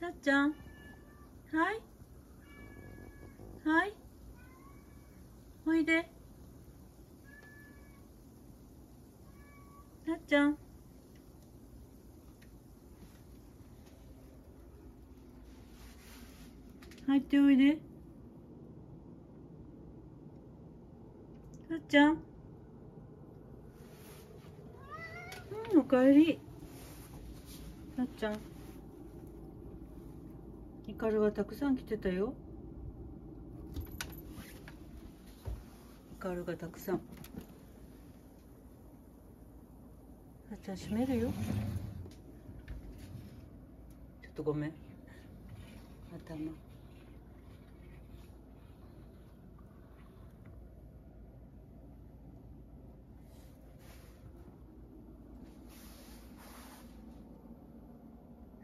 さっちゃん。はい。はい。おいで。さっちゃん。入っておいで。さっちゃん。うんおかえり。さっちゃん。イカルがたくさん来てたよ。イカルがたくさん。さっちゃん閉めるよ。ちょっとごめん。頭。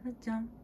さっちゃん。